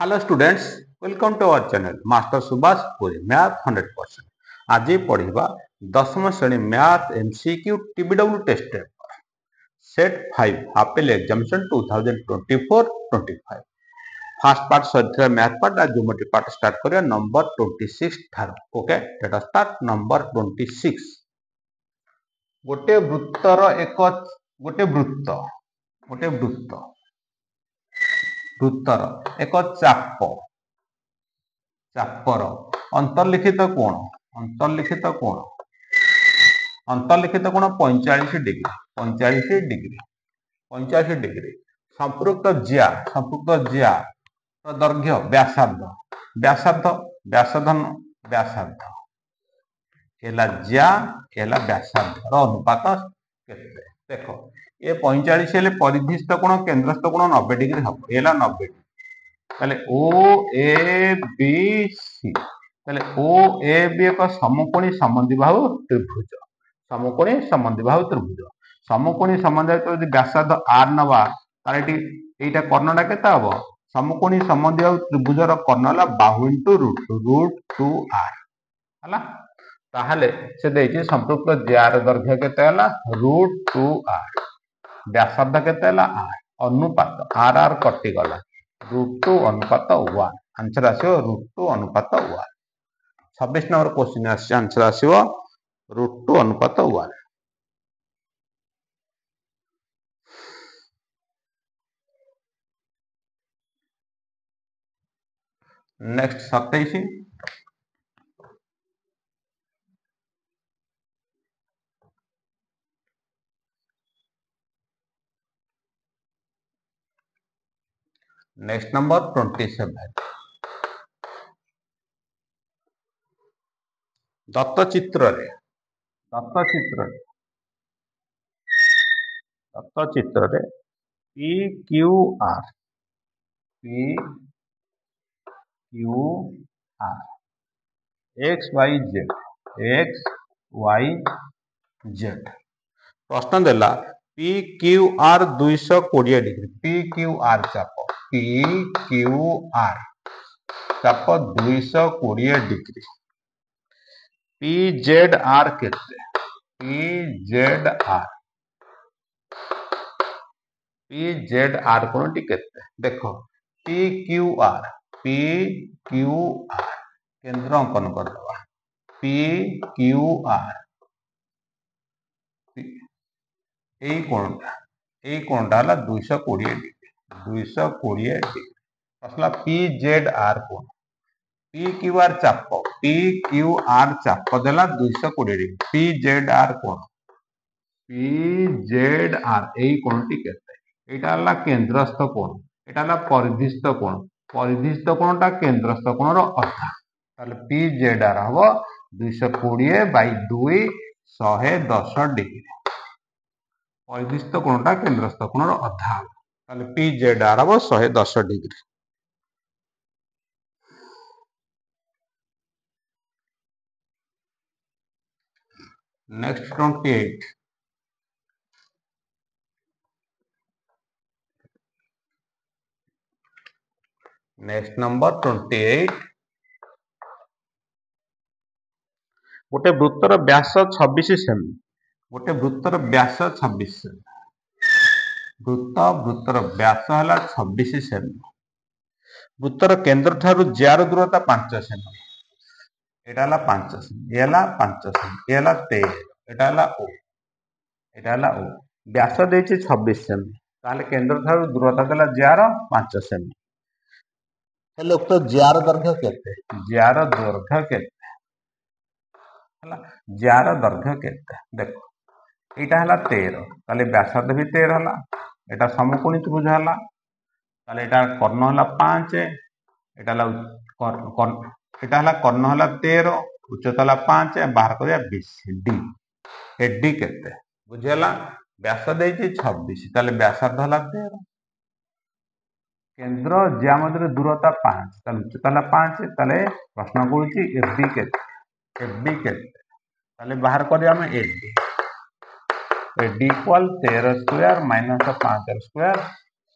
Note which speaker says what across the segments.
Speaker 1: Hello students
Speaker 2: welcome to our channel master Subas Puri math hundred percent ଆଜି ପଢ଼ିବା ଦଶମ ଶ୍ରେଣୀ math M C Q TBW test paper set five apple examination two thousand twenty four twenty five first part সরিয়ে math part আর geometry part start করিয়া number twenty six ঠার okay সেটা start number twenty six গোটে বৃত্তর এক গোটে বৃত্ত গোটে বৃত্ত ବୃତ୍ତର ଏକ ଚାପ ଚାପର ଅନ୍ତର୍ଲିଖିତ କୋଣ ଅନ୍ତର୍ଲିଖିତ କୋଣ ଅନ୍ତର୍ଲିଖିତ କୋଣ ପଇଁଚାଳିଶ ଡିଗ୍ରୀ ପଇଁଚାଳିଶ ଡିଗ୍ରୀ ପଇଁଚାଳିଶ ଡିଗ୍ରୀ ସମ୍ପୃକ୍ତ ଜିଆ ସମ୍ପୃକ୍ତ ଜିଆ ଦୈର୍ଘ୍ୟ ବ୍ୟାସାର୍ଦ୍ଧ ବ୍ୟାସାର୍ଦ୍ଧ ବ୍ୟାସଧନ ବ୍ୟାସାର୍ଦ୍ଧ ହେଲା ଜିଆ ହେଲା ବ୍ୟାସାର୍ଦ୍ଧର ଅନୁପାତ
Speaker 1: କେତେ ଦେଖ
Speaker 2: এ পঁয়তাল্লিশ হলে পরিধিস্থ কোণ কেন্দ্রস্থ কোণ নব্বই ডিগ্রি হব এ হল নব্বই ডিগ্রি তাহলে ও এ বি সি তাহলে ও এ বি এক সমকোণী সমদ্বিবাহু ত্রিভুজ সমকোণী সমদ্বিবাহু ত্রিভুজ সমকোণী সমদ্বিবাহু যদি ব্যাসার্ধ আর নেবা তাহলে এটি এইটা কর্ণটা কেতে হব সমকোণী সমদ্বিবাহু ত্রিভুজর কর্ণ হল বাহু ইন্টু রুট রুট টু আর হলা তাহলে সে দিয়েছি সম্পৃক্ত জে আর দৈর্ঘ্য কেতে হল রুট টু আর ವ್ಯಾಸಾರ್ಧಕತೆ ಅಲ್ಲ ಆರ್ ಅನುಪಾತ ಆರ್ ಆರ್ ಕಟ್ಟಿಗಲ್ಲ ರೂಟ್ ಟು ಅನುಪಾತ ಒನ್ ಆನ್ಸರ್ ಆಸೋ ರೂಟ್ ಟು ಅನುಪಾತ ಒನ್ ଛବିଶ ନମ୍ବର କ୍ୱେଶ୍ଚିନ୍ ଆସିଛି ଆନ୍ସର ଆସିବ
Speaker 1: ରୁଟ୍ ଟୁ ଅନୁପାତ ୱାନ୍ ନେକ୍ସଟ ସତେଇଶ Next number 27. দত্তচিত্রে দত্তচিত্রে দত্তচিত্রে P Q R P Q R X Y Z X
Speaker 2: Y Z প্রশ্ন দেলা পি কিউ আর ଦୁଇଶହ କୋଡ଼ିଏ ଡିଗ୍ରୀ ପି କ୍ୟୁ ଆର୍ ଚାପ ପି କ୍ୟୁ ଆର୍ ଚାପ ଦୁଇଶହ କୋଡ଼ିଏ ଡିଗ୍ରୀ ପି ଜେଡ୍ ଆର୍ କେତେ P Z R P Z R কোনটি কেতে দেখো P Q R P Q R কেন্দ্র অঙ্কন করে দেওয়া পি কিউ আর এই কোণটা এই কোণটা ହେଲା ଦୁଇଶହ କୋଡ଼ିଏ ଡିଗ୍ରୀ ଦୁଇଶହ କୋଡ଼ିଏ ଡିଗ୍ରୀ ଆସିଲା ପି ଜେଡ୍ ଆର୍ କୋଣ ପି କ୍ୟୁ ଆର୍ ଚାପ ପି କ୍ୟୁ ଆର୍ ଚାପ ଦେଲା ଦୁଇଶହ କୋଡ଼ିଏ ଡିଗ୍ରୀ ପି ଜେଡ୍ ଆର୍ କୋଣ ପି ଜେଡ୍ ଆର୍ ଏଇ କୋଣଟି କେତେ ଏଇଟା ହେଲା କେନ୍ଦ୍ରସ୍ଥ କୋଣ ଏଇଟା ହେଲା ପରିଧିସ୍ଥ କୋଣ ପରିଧିସ୍ଥ କୋଣଟା କେନ୍ଦ୍ରସ୍ଥ କୋଣର ଅଧା ତାହେଲେ ପି ଜେଡ୍ ଆର୍ ହବ ଦୁଇଶହ କୋଡ଼ିଏ ବାଇ ଦୁଇ ଶହେ ଦଶ ଡିଗ୍ରୀ ପରିଦୃଷ୍ଟ କୋଣଟା କେନ୍ଦ୍ରସ୍ଥ କୋଣର ଅଧା ହବ
Speaker 1: ତାହେଲେ ପି ଜେଡ୍ ଆର୍ ହବ ଶହେ ଦଶ ଡିଗ୍ରୀ next 28 next number 28
Speaker 2: ଗୋଟେ ବୃତ୍ତର ବ୍ୟାସ 26 ସେମି ଗୋଟେ ବୃତ୍ତର ବ୍ୟାସ ଛବିଶ ସେମି ବୃତ୍ତ ବୃତ୍ତର ବ୍ୟାସ ହେଲା ଛବିଶ ସେମି ବୃତ୍ତର କେନ୍ଦ୍ର ଠାରୁ ଜିଆର ଦୂରତା ପାଞ୍ଚ ସେମି ଏଇଟା ହେଲା ପାଞ୍ଚ ସେମି ଇଏ ହେଲା ପାଞ୍ଚ ସେମି ଇଏ ହେଲା ତେର ଏଇଟା ହେଲା ଓ ଏଇଟା ହେଲା ଓ ବ୍ୟାସ ଦେଇଛି ଛବିଶ ସେମି ତାହେଲେ କେନ୍ଦ୍ର ଠାରୁ ଦୂରତା ଦେଲା ଜିଆର ପାଞ୍ଚ ସେମି ହେଲେ ଉକ୍ତ ଜିଆର ଦୈର୍ଘ୍ୟ କେତେ ଜିଆର ଦୈର୍ଘ୍ୟ କେତେ ହେଲା ଜିଆର ଦୈର୍ଘ୍ୟ କେତେ ଦେଖ ଏଇଟା ହେଲା ତେର ତାହେଲେ ବ୍ୟାସାର୍ଦ୍ଧ ବି ତେର ହେଲା ଏଇଟା ସମକୋଣୀ ତ୍ରିଭୁଜ ହେଲା ତାହେଲେ ଏଇଟା କର୍ଣ୍ଣ ହେଲା ପାଞ୍ଚ ଏଇଟା ହେଲା ଏଇଟା ହେଲା କର୍ଣ୍ଣ ହେଲା ତେର ଉଚ୍ଚତା ହେଲା ପାଞ୍ଚ ବାହାର କରିବା ବିଶ ଡି ଏ ଡି କେତେ ବୁଝିଗଲା ବ୍ୟାସ ଦେଇଛି ଛବିଶ ତାହେଲେ ବ୍ୟାସାର୍ଦ୍ଧ ହେଲା ତେର କେନ୍ଦ୍ର ଜ୍ୟାମିତିର ଦୂରତା ପାଞ୍ଚ ତାହେଲେ ଉଚ୍ଚତା ହେଲା ପାଞ୍ଚ ତାହେଲେ ପ୍ରଶ୍ନ କରୁଛି ଏଫ ଡି କେତେ ଏଫ ଡି କେତେ ତାହେଲେ ବାହାର କରିବା ଆମେ ଏଫ ଡି इक्वल तो तेरह स्क्वायर माइनस पाँच square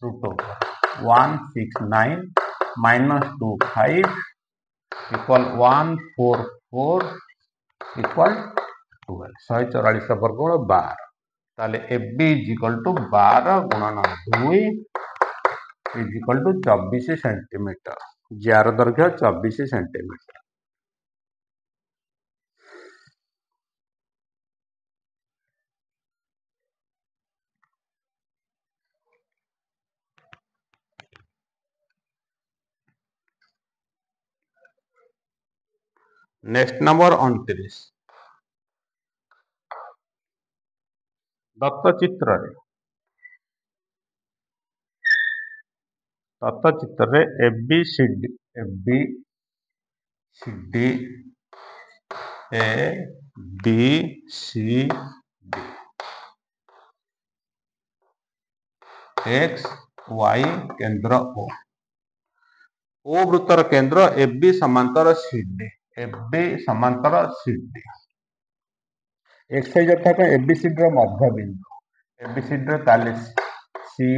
Speaker 2: root one six nine minus two five equal one four four equal twelve शहे चौरास वर्गमूल बार ताले टू बार गुणन दुई इज टू चौबीस सेंटीमीटर जार दैर्घ्य
Speaker 1: चौबीस सेंटीमीटर नेक्स्ट नंबर अंतरीश दत्तचित्र दत्तचित्र
Speaker 2: एक्स वाई केन्द्र ओ ओ वृत्तर केन्द्र ए सामांतर सी डी এফবি সমান্তর সিডি এক্সআই যথা কোন এবিসিডি র মধ্যবিন্দু सी वाई তাহলে C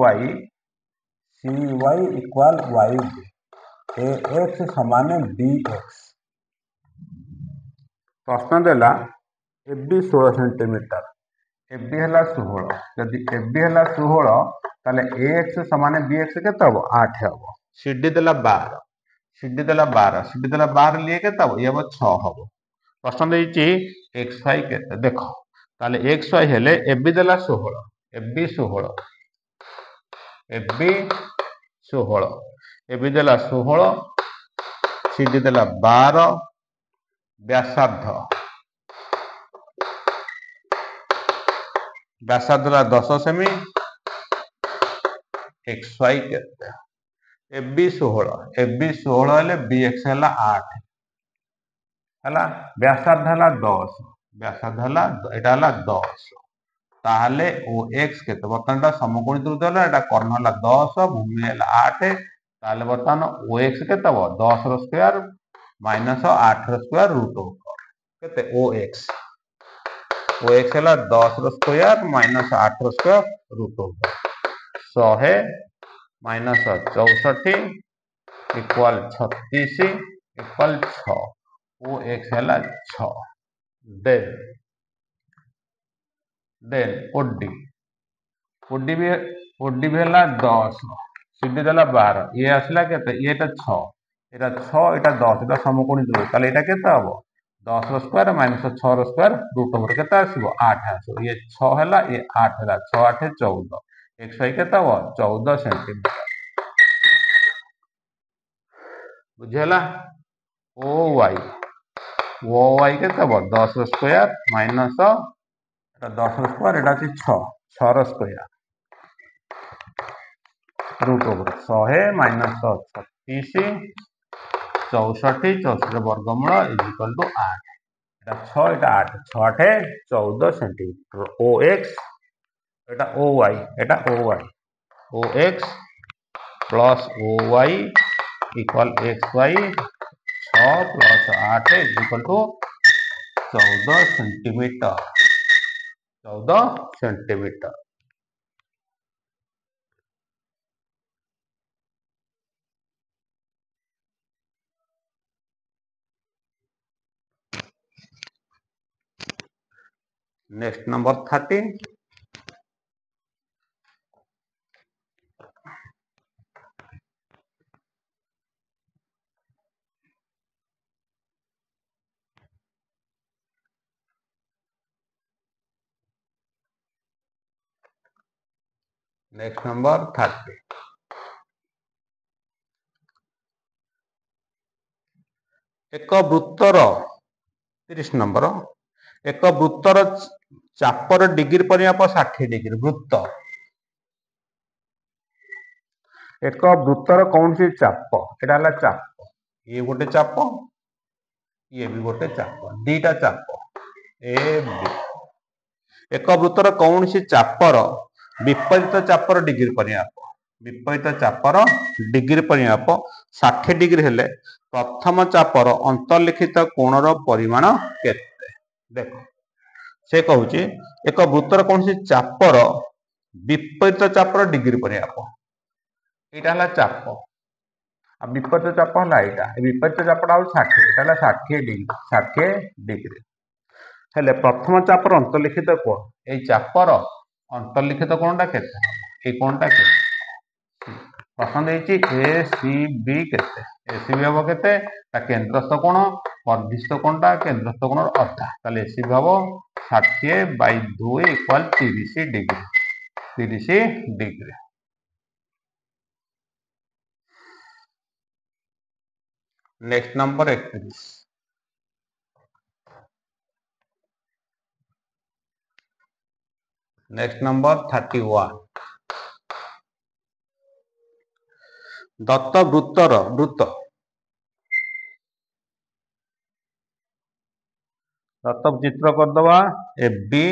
Speaker 2: Y C Y equal Y A X सामान बी एक्स प्रश्न देला एबी षोह सेमिटर ए है षोह जदि ए है षोह तेल ए एक्स सामान बी एक्स के आठ हम सी डी देला बार ସିଡି ଦେଲା ବାର ସିଡି ଦେଲା ବାର ଲିଏ କେତେ ହବ ଇଏ ହବ ଛଅ ହବ ପ୍ରଶ୍ନ ଦେଇଛି ଏକ୍ସ ୱାଇ କେତେ ଦେଖ ତାହେଲେ ଏକ୍ସ ୱାଇ ହେଲେ ଏବି ଦେଲା ଷୋହଳ ଏବି ଷୋହଳ ଏବି ଷୋହଳ ଏବି ଦେଲା ଷୋହଳ ସିଡି ଦେଲା ବାର ବ୍ୟାସାର୍ଦ୍ଧ ବ୍ୟାସାର୍ଦ୍ଧ ହେଲା ଦଶ ସେମି ଏକ୍ସ ୱାଇ କେତେ ଏବି ଷୋହଳ ଏବି ଷୋହଳ ହେଲେ ବି ଏକ୍ସ ହେଲା ଆଠ ହେଲା ବ୍ୟାସାର୍ଦ୍ଧ ହେଲା ଦଶ ବ୍ୟାସାର୍ଦ୍ଧ ହେଲା ଏଇଟା ହେଲା ଦଶ ତାହେଲେ ଓ ଏକ୍ସ କେତେ ବର୍ତ୍ତମାନ ଏଟା ସମକୋଣୀ ତ୍ରୁତି ହେଲା ଏଇଟା କର୍ଣ୍ଣ ହେଲା ଦଶ ଭୂମି ହେଲା ଆଠ ତାହେଲେ ବର୍ତ୍ତମାନ ଓ ଏକ୍ସ କେତେ ହବ ଦଶର ସ୍କୋୟାର ମାଇନସ ଆଠର ସ୍କୋୟାର ରୁଟ କେତେ ଓ ଏକ୍ସ ଓ ଏକ୍ସ ହେଲା ଦଶର ସ୍କୋୟାର ମାଇନସ ଆଠର ସ୍କୋୟାର ରୁଟ ଶହେ માઈનસ 64 इक्वल 36 इक्वल 6 वो x हैला 6 देन देन OD OD भी OD भी हैला 10 CD देला 12 ये আসলা কেতে এটা 6 এটা 6 এটা 10 এটা সমকোণী ত্রিভুজ তাহলে এটা কেতে হবে 10 ର স্কয়ার মাইনাস 6 ର স্কয়ার √ ওভার কেতে আসিব 8 আসিব ये 6 हैला ये 8 हैला 6 8 14 एक सही कितना हुआ चौदह सेंटीमीटर बुझेला ओ वाई ओ वाई के तब दस स्क्वायर माइनस तो दस स्क्वायर एटा छर स्क्वायर रुट ओवर शहे माइनस छत्तीस चौसठ चौसठ वर्गमूल इजिकल टू आठ एटा छठ आठ छठे चौदह सेंटीमीटर ओ एक्स এটা ও এটা इक्वल छ प्लस आठ इक्वल
Speaker 1: टू चौदह centimetre centimetre
Speaker 2: next number thirteen
Speaker 1: next number 30
Speaker 2: ଏକ ବୃତ୍ତର ତିରିଶ ନମ୍ବର ଏକ ବୃତ୍ତର ଚାପର ଡିଗ୍ରୀ ପରିମାପ ଷାଠିଏ ଡିଗ୍ରୀ ବୃତ୍ତ ଏକ ବୃତ୍ତର କୌଣସି ଚାପ ଏଇଟା ହେଲା ଚାପ ଇଏ ଗୋଟେ ଚାପ ଇଏ ବି ଗୋଟେ ଚାପ ଦିଟା ଚାପ ଏ ବୃତ୍ତର କୌଣସି ଚାପର ବିପରୀତ ଚାପର ଡିଗ୍ରୀ ପରିମାପ ବିପରୀତ ଚାପର ଡିଗ୍ରୀ ପରିମାପ ଷାଠିଏ ଡିଗ୍ରୀ ହେଲେ ପ୍ରଥମ ଚାପର ଅନ୍ତର୍ଲିଖିତ କୋଣର ପରିମାଣ କେତେ ଦେଖ ସେ କହୁଛି ଏକ ବୃତ୍ତର କୌଣସି ଚାପର ବିପରୀତ ଚାପର ଡିଗ୍ରୀ ପରିମାପ ଏଇଟା ହେଲା ଚାପ ଆଉ ବିପରୀତ ଚାପ ହେଲା ଏଇଟା ବିପରୀତ ଚାପଟା ହେଉଛି ଷାଠିଏ ଏଇଟା ହେଲା ଷାଠିଏ ଡିଗ୍ରୀ ଷାଠିଏ ଡିଗ୍ରୀ ହେଲେ ପ୍ରଥମ ଚାପର ଅନ୍ତର୍ଲିଖିତ କୋଣ ଏଇ ଚାପର অন্তর্লিখিত কোণটা কেতে এই কোণটা কেতে প্রশ্ন দিয়েছি এ সি বি কেতে এ সি বি হব কেতে তা কেন্দ্রস্থ কোণ বর্ধিষ্ঠ কোণটা কেন্দ্রস্থ কোণর অর্ধা তাহলে এ সি বি হব ষাঠিয়ে বাই দুই ইকুয়াল তিরিশ
Speaker 1: ডিগ্রি তিরিশ ডিগ্রি নেক্সট নম্বর একত্রিশ
Speaker 2: নেক্সট নাম্বার থার্টি ওয়ান দত্ত বৃত্তর বৃত্ত
Speaker 1: দত্ত চিত্র করদবা এফ বি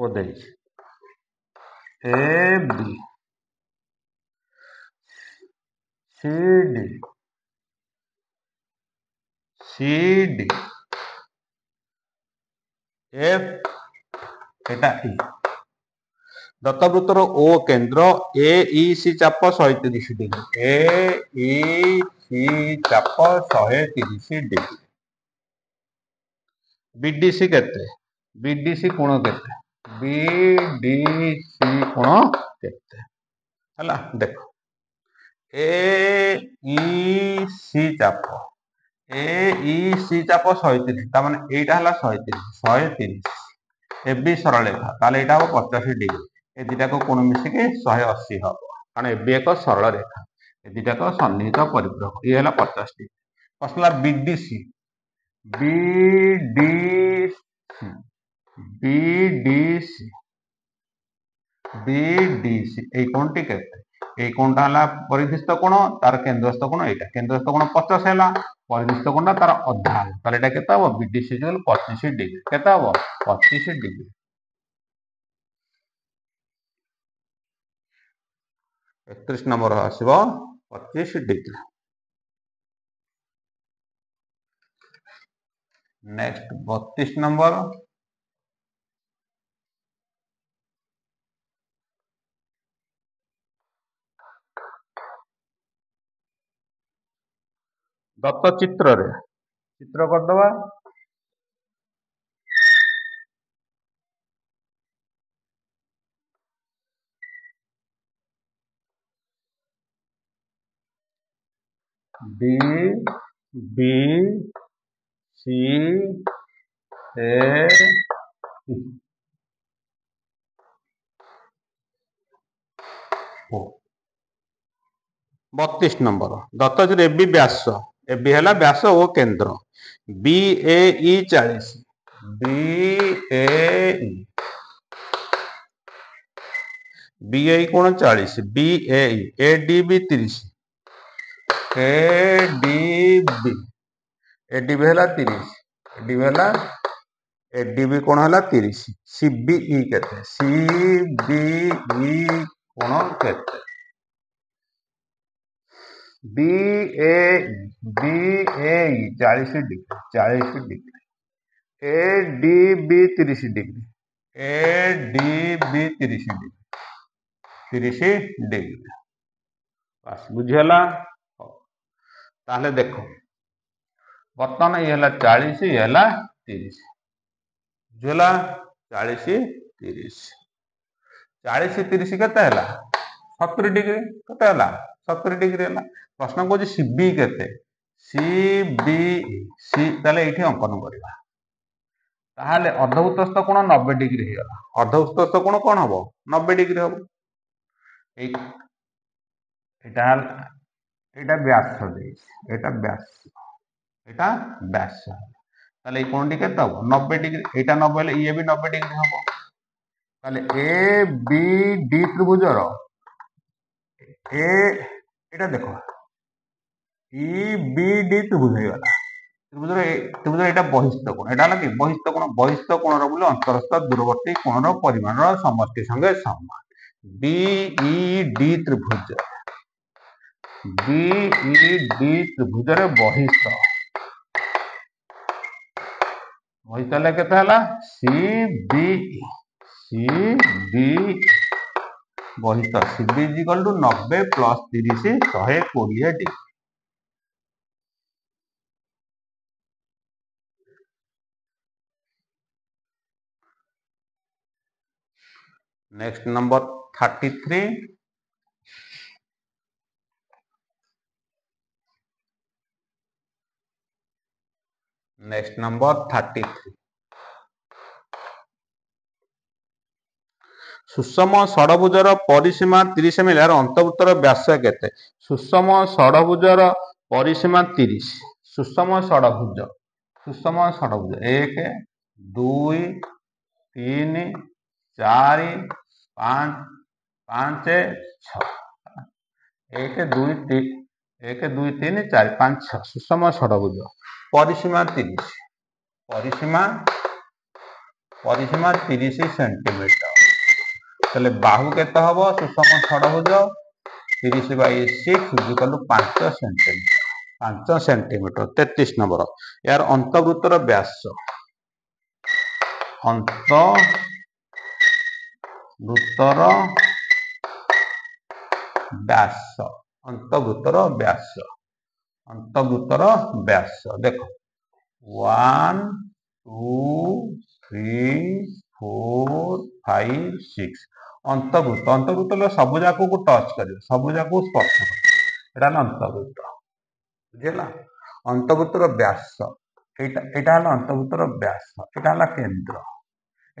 Speaker 1: ও দেইছি A B C D C D F
Speaker 2: এটা ই দত্তবৃত্তর ও কেন্দ্র এ ই সি চাপ শহে তিরিশ ডিগ্রি এ ই সি চাপ শহে তিরিশ ডিগ্রি বিডিসি কেতে বিডিসি কোণ কেতে বিডিসি কোণ কেতে হলা দেখো এ ই সি চাপ এ ই e, সি চাপ ছয়ত্রিশ তার মানে এইটা হল ছয়ত্রিশ ছয়ত্রিশ এবি সরলরেখা তাহলে এটা হব পঁচাশি ডিগ্রি এ দুইটাক কোণ মিশিকি শহে অশী হব কারণ এবি এক সরলরেখা এ দুইটাক সন্নিহিত পরিপূরক ইয়ে হল পচাশ ডিগ্রি প্রশ্ন হল বিডিসি বিডিসি বিডিসি বিডিসি এই কোণটি কেতে এই কোণটা হল পরিদৃষ্ট কোণ তার কেন্দ্রস্থ কোণ এটা কেন্দ্রস্থ কোণ পচাশ হল পরিদৃষ্ট কোণটা তার অধা তাহলে এটা কেতে হব বিডিসি ইকুয়াল পঁচিশ ডিগ্রি কেতে হব পঁচিশ
Speaker 1: ডিগ্রি একত্রিশ নম্বর আসব পঁচিশ ডিগ্রি নেক্সট বত্রিশ নম্বর ଦତ୍ତ ଚିତ୍ରରେ ଚିତ୍ର କରିଦେବା ডি বি সি এ
Speaker 2: বত্রিশ নম্বর দত্ত এ বি ব্যাস এ হেলা ব্যাস ও কেন্দ্র বি এ ই চাশ বি এ বি এ কোণ চাশ B A A D B তিরিশ A D B A D B হেলা তিরিশ এ ডি বি হেলা এ ডি বি কোণ হেলা তিরিশ সি বি ই কেতে সি বি ই কোণ কেতে BA BAE 40 degree 40 degree ADB 30 degree ADB 30 degree 30 degree बस बुझला ताहले देखो बर्तमान ये हला 40 ये हला 30 बुझला 40 30 40 30 केते हला 70 डिग्री केते हला ସତୁରି ଡିଗ୍ରୀ ହେଲା ପ୍ରଶ୍ନ କହୁଛି ସି ବି କେତେ ସି ବି ସି ତାହେଲେ ଏଇଠି ଅଙ୍କନ କରିବା ତାହେଲେ ଅର୍ଦ୍ଧଭୂତସ୍ଥ କୋଣ ନବେ ଡିଗ୍ରୀ ହେଇଗଲା ଅର୍ଦ୍ଧଭୂତସ୍ଥ କୋଣ କ'ଣ ହବ ନବେ ଡିଗ୍ରୀ ହବ ଏଇ ଏଇଟା ଏଇଟା ବ୍ୟାସ ଦେଇଛି ଏଇଟା ବ୍ୟାସ ଏଇଟା ବ୍ୟାସ তাহলে এই কোণটি কেতে হব নব্বই ডিগ্রি এটা নব্বই হলে ইয়ে বি নব্বই ডিগ্রি হব তাহলে এ বি ডি ত্রিভুজর এ এটা দেখো ই বি ডি ত্রিভুজ হয়ে ত্রিভুজের ত্রিভুজের এটা বহিস্থ কোণ এটা হলো কি বহিস্থ কোণ বহিস্থ কোণর বলে অন্তরস্থ দূরবর্তী কোণর পরিমাণর সমষ্টি সঙ্গে সমান বি ই ডি ত্রিভুজ বি ই ডি ত্রিভুজের বহিস্থ বহিস্থ হলে কেতে হলো সি বি সি বি বহিঃস্থ ইজিকাল
Speaker 1: টু নব্বই ପ୍ଲସ୍ ତିରିଶ ଶହେ କୋଡ଼ିଏ degree next number 33
Speaker 2: next number 33 সুষম ষড়ভুজর পরিসীমা তিরিশ মিলার অন্তর্ভুক্ত ব্যাস কেত সুষম ষড়ভুজর পরিসীমা তিরিশ সুষম ষড়ভুজ সুষম ষড়ভুজ এক দুই তিন চারি পাঁচ পাঁচ ছ ଏକ ଦୁଇ ଏକ ଦୁଇ ତିନି ଚାରି ପାଞ୍ଚ ଛଅ ସୁଷମ ଷଡ଼ଭୁଜ ପରିସୀମା ତିରିଶ ପରିସୀମା ପରିସୀମା ତିରିଶ ସେଣ୍ଟିମିଟର তাহলে বাহু কেতে হব সুষম ষড়ভুজ তিরিশ বাই সিক্স বুঝিকলু ପାଞ୍ଚ ସେଣ୍ଟିମିଟର ପାଞ୍ଚ ସେଣ୍ଟିମିଟର ତେତିଶ ନମ୍ବର ଏହାର ଅନ୍ତର୍ଭୁକ୍ତର ବ୍ୟାସ ଅନ୍ତର୍ଭୁତର ବ୍ୟାସ ଅନ୍ତର୍ଭୁତର ବ୍ୟାସ ଅନ୍ତର୍ଭୁତର ବ୍ୟାସ ଦେଖ one two three four five six অন্তর্ভুক্ত অন্তর্ভুক্ত হলো ସବୁଯାକକୁ ଟଚ୍ କରିବ ସବୁଯାକକୁ ସ୍ପର୍ଶ এটা হলো অন্তর্ভুক্ত বুঝলা অন্তর্ভুক্তর ব্যাস এটা এটা হলো অন্তর্ভুক্তর ব্যাস এটা হলো কেন্দ্র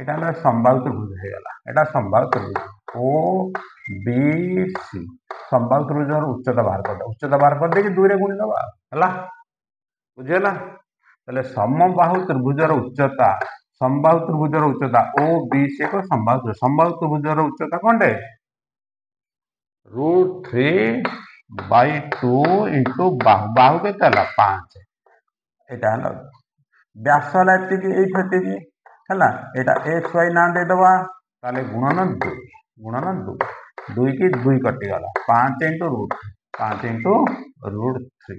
Speaker 2: এটা হলো সম্ভাব্য ত্রিভুজ হয়ে গেল এটা সম্ভাব্য ত্রিভুজ ও বি সি সম্ভাব্য ত্রিভুজর উচ্চতা বাহার করতে উচ্চতা বাহার করে দেখি দুইরে গুণি দেবা হলা বুঝলা তাহলে সমবাহু ত্রিভুজর উচ্চতা ସମ୍ବାହୁ ତ୍ରିଭୁଜର ଉଚ୍ଚତା ଓ ବି ସି ଏକ ସମ୍ବାହୁ ସମ୍ବାହୁ ତ୍ରିଭୁଜର ଉଚ୍ଚତା କଣଟେ root three by two into ବାହୁ ବାହୁ କେତେ ହେଲା ପାଞ୍ଚ ଏଇଟା ହେଲା ବ୍ୟାସ ହେଲା ଏତିକି ଏଇଠୁ ଏତିକି ହେଲା ଏଇଟା ଏକ୍ସ ୱାଇ ନାଁ ଦେଇଦେବା ତାହେଲେ ଗୁଣନ ଦୁଇ ଗୁଣନ ଦୁଇ ଦୁଇକି ଦୁଇ କଟିଗଲା
Speaker 1: ପାଞ୍ଚ ଇଣ୍ଟୁ ରୁଟ୍ ପାଞ୍ଚ into root three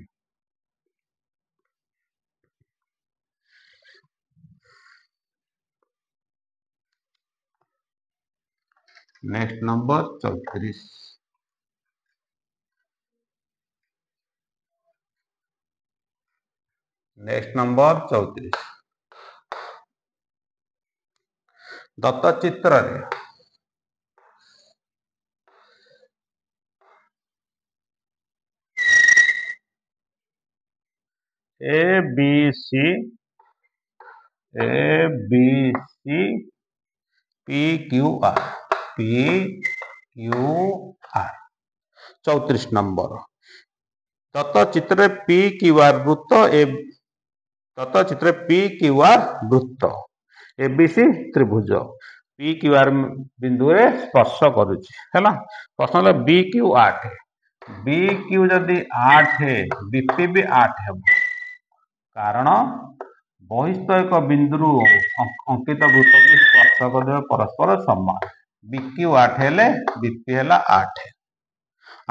Speaker 1: next number चौतीस नेक्स्ट नंबर चौतीस दत्त चित्र A B C A B C
Speaker 2: P Q R P U R চৌত্রিশ নম্বর ততচিত্রে পি কিউ আর বৃত্ত এ ততচিত্রে পি কিউ আর বৃত্ত এবিসি ত্রিভুজ পি কিউ আর বিন্দুরে স্পর্শ করুছি হ্যাঁ প্রশ্ন হল বি কিউ আট বি কিউ যদি আট বিপি বি আট হব কারণ বহিষ্ঠ এক বিন্দুরু অঙ্কিত বৃত্তকে স্পর্শ করে পরস্পর সমান ବିକ୍ୟୁ ଆଠ ହେଲେ ବିପି ହେଲା ଆଠ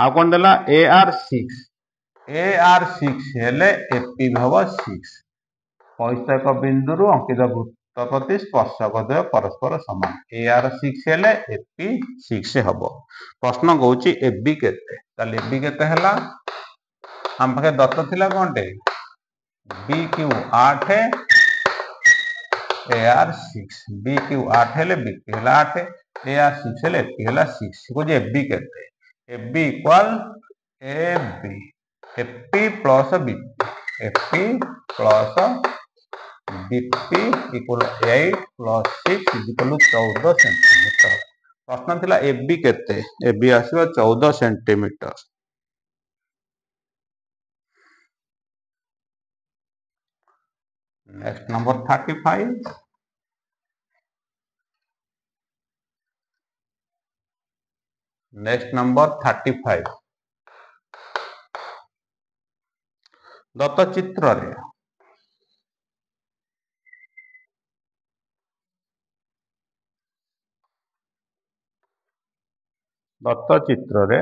Speaker 2: ଆଉ କ'ଣ ଦେଲା A R six A R six ହେଲେ ଏପି ହେବ ସିକ୍ସ ପୈଷକ ବିନ୍ଦୁରୁ ଅଙ୍କିତ ବୃତ୍ତପତି ସ୍ପର୍ଶକ ଦ୍ୱୟ ପରସ୍ପର ସମାନ ଏ ଆର୍ ସିକ୍ସ ହେଲେ ଏପି ସିକ୍ସ ହେବ ପ୍ରଶ୍ନ କହୁଛି ଏବି କେତେ ତାହେଲେ ଏବି କେତେ ହେଲା ଆମ ପାଖେ ଦତ୍ତ ଥିଲା କ'ଣଟେ ବି କ୍ୟୁ ଆଠ A R six B Q आठ है बी क्यू आठ a 6 eletti che la 6 così è b che è e b equal a b e p plus b e p plus bp equal 8 plus 6 is
Speaker 1: equal to 14 centimeter
Speaker 2: प्रश्न थिला A B केते A B आसीबा 14
Speaker 1: centimetre next number 35
Speaker 2: next number thirty
Speaker 1: five দত্তচিত্রে দত্তচিত্রে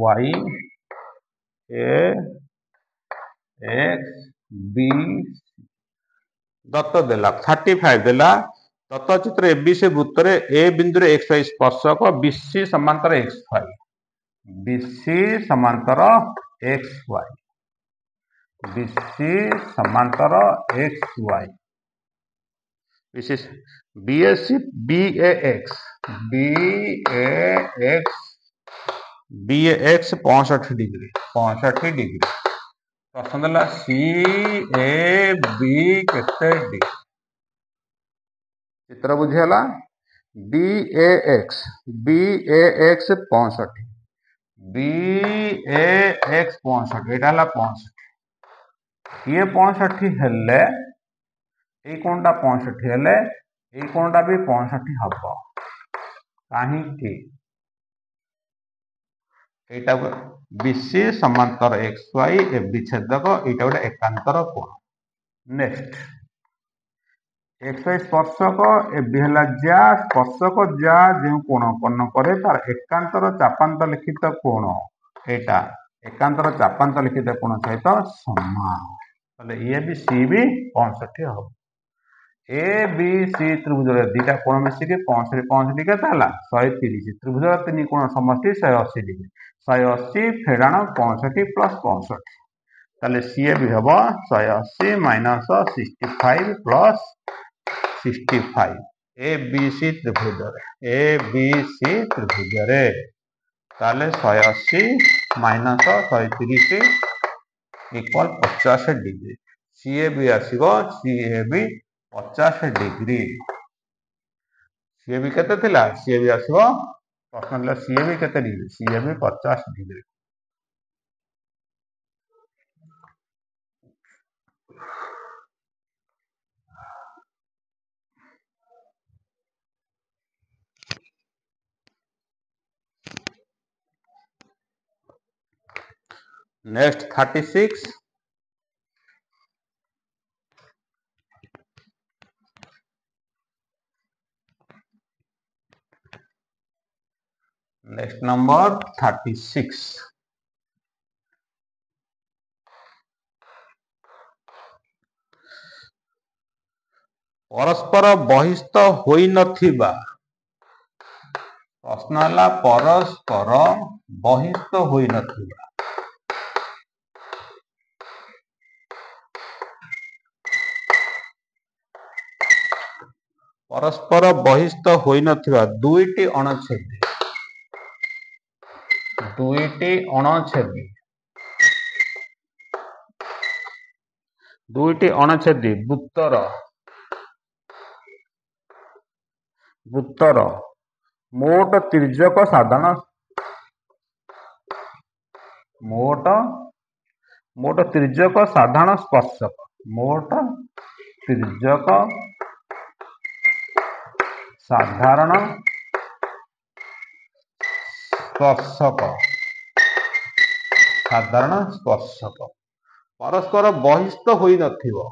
Speaker 1: Y A
Speaker 2: X B ଦତ୍ତ ଦେଲା thirty five ଦେଲା ଦତ୍ତ ଚିତ୍ର ଏ ବି ସି ବୃତ୍ତରେ ଏ ବିନ୍ଦୁରେ ଏକ୍ସ ୱାଇ ସ୍ପର୍ଶକ ବି ସି ସମାନ୍ତର ଏକ୍ସ ୱାଇ ବି ସି ସମାନ୍ତର ଏକ୍ସ ୱାଇ ବି ସି ସମାନ୍ତର ଏକ୍ସ ୱାଇ ବି ऑप्शन दिला सी ए बी कैसे डी चित्र बुझेगा D A X B A X पौसठ बी ए एक्स पौसठ यहाँ है पौसठ ये पौसठ हेले ये कोणटा पौसठ हेले ये कोणटा भी पौसठ हम कहीं এইটা বিসি সমান্তর এক্স ওয়াই এ বিচ্ছেদক এইটা গোটে একান্তর কোণ নেক্সট এক্স ওয়াই স্পর্শক এ বি হল যা স্পর্শক যা যে কোণ উৎপন্ন করে তার একান্তর চাপান্ত লিখিত কোণ এটা একান্তর চাপান্ত লিখিত কোণ সহিত সমান তাহলে ইয়ে বি সি বি পঁয়ষঠি হব এ বি সি ত্রিভুজের দুইটা কোণ মিশিকি পঁয়ষঠি পঁয়ষঠি কেতে হল শহে তিরিশ ত্রিভুজের তিন কোণ সমষ্টি শহে অশী ডিগ্রি ଶହେ ଅଶୀ ଫେଡ଼ାଣ ପଞ୍ଚଷଠି ପ୍ଲସ୍ ପଞ୍ଚଷଠି ତାହେଲେ ସିଏ ବି ହେବ ଶହେ ଅଶୀ minus sixty five plus sixty five A B C ତ୍ରିଭୁଜରେ ଏ ବି ସି ତ୍ରିଭୁଜରେ ତାହେଲେ ଶହେ ଅଶୀ ମାଇନସ୍ ଶହେ ତିରିଶ ଇକ୍ୱାଲ୍ ପଚାଶ ଡିଗ୍ରୀ ସିଏ ବି ଆସିବ ସିଏ ବି ପଚାଶ ଡିଗ୍ରୀ ସିଏ ବି କେତେ ଥିଲା ସିଏ ବି ଆସିବ प्रश्न सी सीएमए के
Speaker 1: ए पचास degree
Speaker 2: next thirty six
Speaker 1: next number 36
Speaker 2: পরস্পর বহিষ্ঠ হই নথিবা প্রশ্ন হলা পরস্পর
Speaker 1: বহিষ্ঠ হই নথিবা
Speaker 2: পরস্পর বহিষ্ঠ হই নথিবা দুইটি অণচ্ছেদ্য ଦୁଇଟି ଅଣଛେଦୀ ଦୁଇଟି ଅଣଛେଦୀ ବୃତ୍ତର ବୃତ୍ତର ମୋଟ ତିର୍ଯ୍ୟକ ସାଧାରଣ ମୋଟ ମୋଟ ତିର୍ଯ୍ୟକ ସାଧାରଣ ସ୍ପର୍ଶକ ମୋଟ ତିର୍ଯ୍ୟକ ସାଧାରଣ ସ୍ପର୍ଶକ ସାଧାରଣ ସ୍ପର୍ଶକ ପରସ୍ପର ବହିସ୍ତ ହୋଇନଥିବ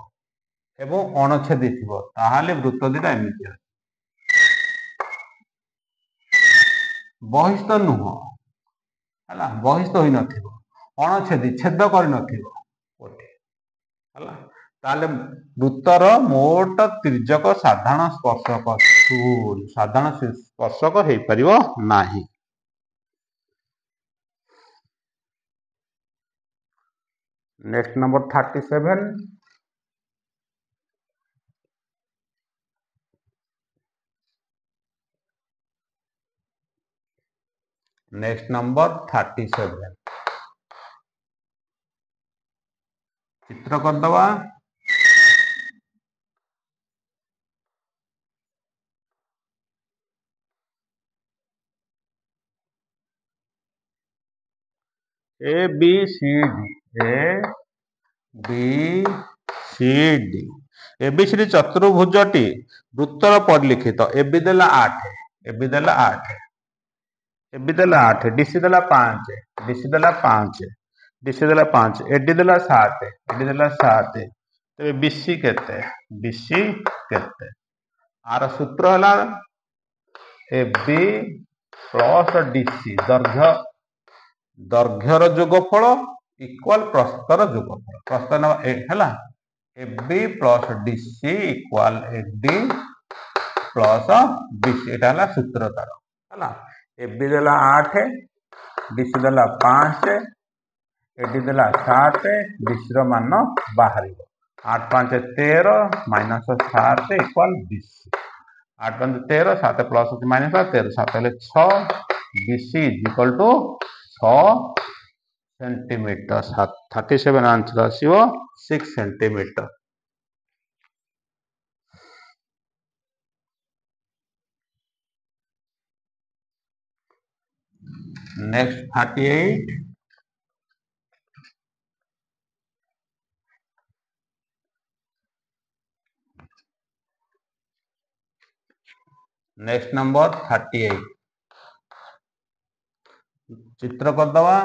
Speaker 2: ଏବଂ ଅଣଛେଦୀ ଥିବ ତାହେଲେ ବୃତ ଦିନ ଏମିତି ଅଛି ବହିସ୍ତ ନୁହଁ ହେଲା ବହିସ୍ତ ହୋଇନଥିବ ଅଣଛେଦୀ ଛେଦ କରିନଥିବ ହେଲା ତାହେଲେ ବୃତ୍ତର ମୋଟ ତିର୍ଯ୍ୟକ ସାଧାରଣ ସ୍ପର୍ଶକ ସାଧାରଣ ସ୍ପର୍ଶକ ହେଇପାରିବ ନାହିଁ
Speaker 1: next number thirty seven next number
Speaker 2: thirty seven চিত্র
Speaker 1: করদবা A B C D A B
Speaker 2: C D AB শ্রী চতুর্ভুজটি বৃত্তর পরিলিখিত এবি দেলা আঠ এবি দেলা আঠ এবি দেলা আঠ ডিসি দেলা পাঁচ ডিসি দেলা পাঁচ ডিসি দেলা পাঁচ এডি দেলা সাত এডি দেলা সাত তবে বিসি কেতে বিসি কেতে আর সূত্র হল এবি প্লস ডিসি দৈর্ঘ্য দৈর্ঘ্যর যোগফল ইকুয়াল প্রস্থর যোগফল ଯୋଗଫଳ ପ୍ରସ୍ତ এ হেলা AB plus DC equal AD plus BC এটা হল সূত্র তার হেলা এবি দেলা আঠ ডিসি দেলা পাঁচ এডি দেলা সাত ডিসির মান বাহার আট পাঁচ তের মাইনস সাত ইকুয়াল বিসি আট পাঁচ তের সাত প্লস মাইনস তের সাত হলে ছ BC is equal to centimetre thirty seven answer आसो six
Speaker 1: centimetre next thirty eight
Speaker 2: next number thirty eight
Speaker 1: चित्र करदवा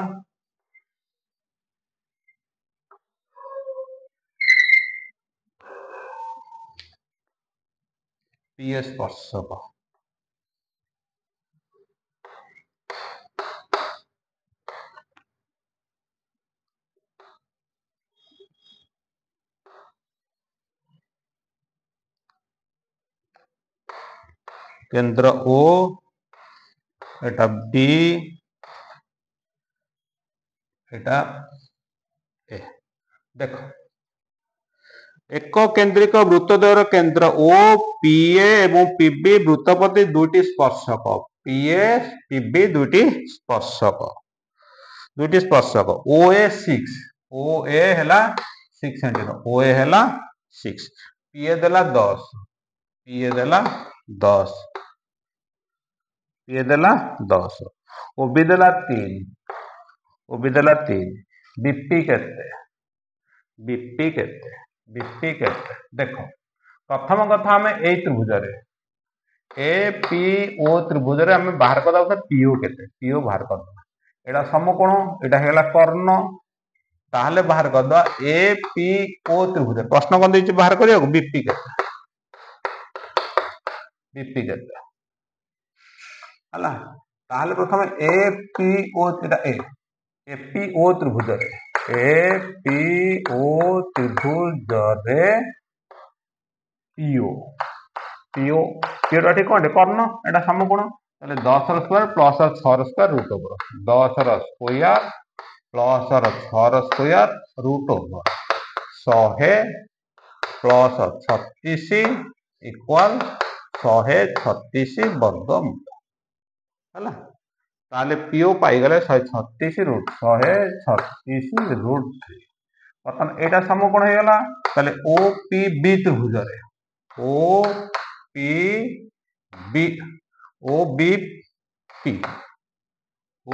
Speaker 2: केंद्र ओ एटा बी এটা এ দেখো ଏକ କେନ୍ଦ୍ରିକ ବୃତ୍ତଦ୍ୱୟର କେନ୍ଦ୍ର ଓ ପିଏ ଏବଂ ପିବି ବୃତ୍ତପତି ଦୁଇଟି ସ୍ପର୍ଶକ ପିଏ ପିବି ଦୁଇଟି ସ୍ପର୍ଶକ ଦୁଇଟି ସ୍ପର୍ଶକ ଓ ଏ ସିକ୍ସ ଓ ଏ ହେଲା ସିକ୍ସ ସେଣ୍ଟିମିଟର ଓ ଏ ହେଲା ସିକ୍ସ ପିଏ ଦେଲା ଦଶ ପିଏ ଦେଲା ଦଶ ପିଏ ଦେଲା ଦଶ ଓ ବି ଦେଲା ତିନି विदलती विप्पी केते विप्पी केते विप्पी केते देखो प्रथम कथा आम ए त्रिभुज ए पी ओ त्रिभुज आम बाहर करदे पीओ केते पीओ बाहर करदे एटा समकोण एटा हेला कर्ण তাহলে বাহার করদা এ পি ও ত্রিভুজ প্রশ্ন কোন দিয়েছি বাহার করিও বিপি কেতে বিপি কেতে হলা তাহলে প্রথমে এ পি ও এটা এ एपीओ त्रिभुज रे त्रिभुज रे पीओ पीओ पीओ ठीक कौन कर्ण एटा समकोण तले 10 र स्क्वायर प्लस 6 र स्क्वायर रूट ओवर 10 र स्क्वायर प्लस 6 र square root over 100 plus 36 equal 136 वर्गमूल हला তাহলে পিও পাই গেলে শহে ছত্রিশ রুট শহে ছত্রিশ রুট থ্রি অর্থাৎ এটা সমকোণ হয়ে গেল তাহলে ও পি বি ত্রিভুজরে O P B O B P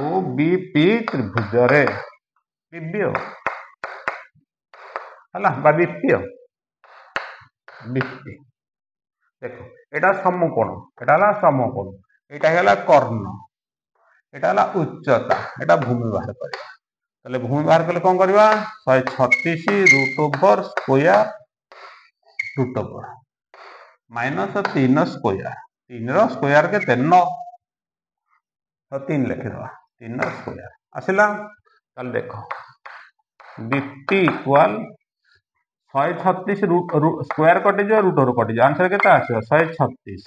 Speaker 2: O B P ত্রিভুজরে বিপিও ହେଲା ବା ବିପି ଆଉ ବିପି ଦେଖ ଏଇଟା ସମକୋଣ ଏଇଟା ହେଲା ସମକୋଣ ଏଇଟା ହେଲା କର୍ଣ୍ଣ এটা হলো উচ্চতা এটা ভূমি বাহার করে তাহলে ভূমি বাহার কলে কোন করিবা 136 root over square root over minus 3 square 3 ର স্কয়ার কেতে 9 তো 3 লিখে দেবা 3 ର স্কয়ার আসিলা তাহলে দেখো বিপি ইকুয়াল 136 রুট স্কয়ার কটে যাও রুট ওভার কটে যাও आंसर কেতে আসবে 136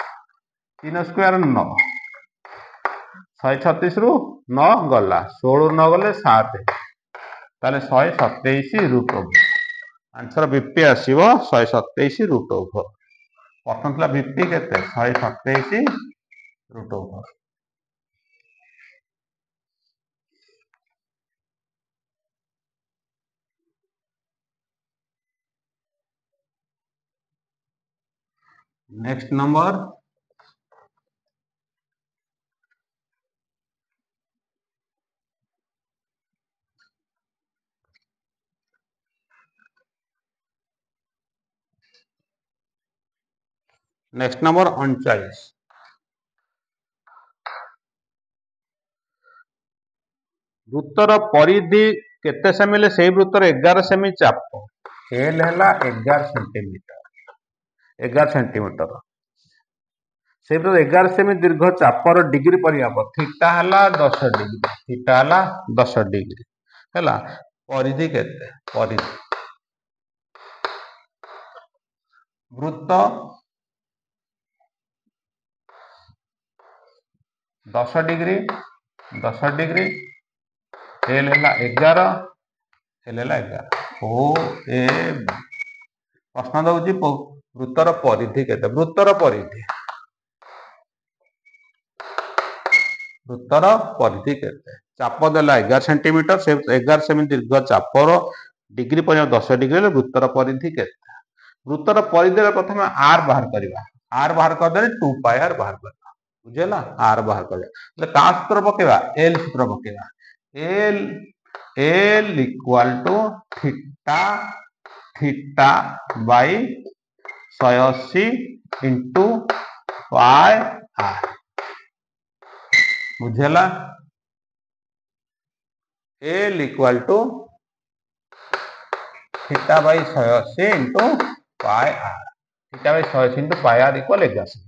Speaker 2: 3 স্কয়ার 9 ଶହେ ଛତିଶରୁ ନଅ ଗଲା ଷୋହଳରୁ ନ ଗଲେ ସାତ ତାହେଲେ ଶହେ ସତେଇଶ ରୁଟ୍ ଓଭର ଆନ୍ସର ବିପି ଆସିବ ଶହେ ସତେଇଶ ରୁଟ୍ ଓଭର ପ୍ରଥମ ଥିଲା ବିପି କେତେ ଶହେ
Speaker 1: ସତେଇଶ root over next number next number अड़चालीस
Speaker 2: वृत्तर परिधि केते सेमी ले वृत्तर एगार सेमी चाप एल है एगार सेमिटर एगार सेमिटर से एगार सेमी दीर्घ चापर डिग्री पर थीटा है दस डिग्री थीटा है दस डिग्री है परिधि के वृत्त ଦଶ ଡିଗ୍ରୀ ଦଶ ଡିଗ୍ରୀ ଏଲ୍ ହେଲା ଏଗାର ଏଲ୍ ହେଲା ଏଗାର ଓ ଏ ପ୍ରଶ୍ନ ଦଉଛି ବୃତ୍ତର ପରିଧି କେତେ ବୃତ୍ତର ପରିଧି ବୃତ୍ତର ପରିଧି କେତେ ଚାପ ଦେଲା ଏଗାର ସେଣ୍ଟିମିଟର ସେ ଏଗାର ସେମି ଦୀର୍ଘ ଚାପର ଡିଗ୍ରୀ ପର୍ଯ୍ୟନ୍ତ ଦଶ ଡିଗ୍ରୀ ହେଲେ ବୃତ୍ତର ପରିଧି କେତେ ବୃତ୍ତର ପରିଧିରେ ପ୍ରଥମେ ଆର୍ ବାହାର କରିବା ଆର୍ ବାହାର କରିଦେଲେ ଟୁ ପାଏ ଆର୍ ବାହାର କରିବା ବୁଝିଗଲା ଆର ବାହାର କରିବା ତା ସୂତ୍ର ପକେଇବା ଏଲ ସୂତ୍ର ପକେଇବା L L equal to theta theta by ଶହେ ଅଶୀ ଇଣ୍ଟୁ ପାଏ ଆର ବୁଝିଗଲା L equal to theta by शहे into pi R theta by शहे into pi R equal exam